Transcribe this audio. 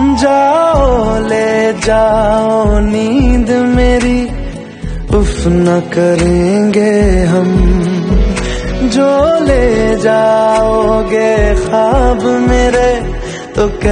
जाओ, ले जाओ, नींद मेरी। उफ, न करेंगे हम। जो ले जाओगे ख्वाब मेरे तो कर